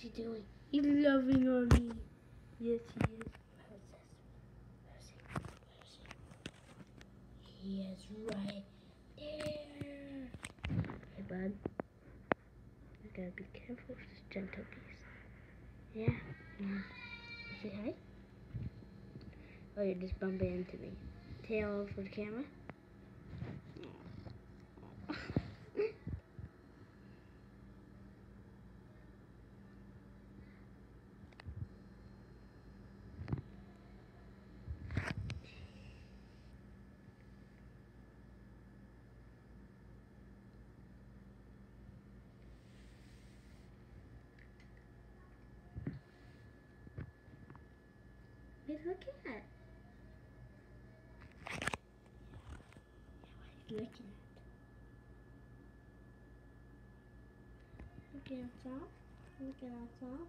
he doing? He's loving on me. Yes, he is. Where is this? Where is he? Where is he? He is right there. Hey, bud. You gotta be careful with this gentle beast. Yeah. yeah. Say hi. Oh, you're just bumping into me. Tail for the camera. Where's the cat? What are you looking at? Top? Looking at top?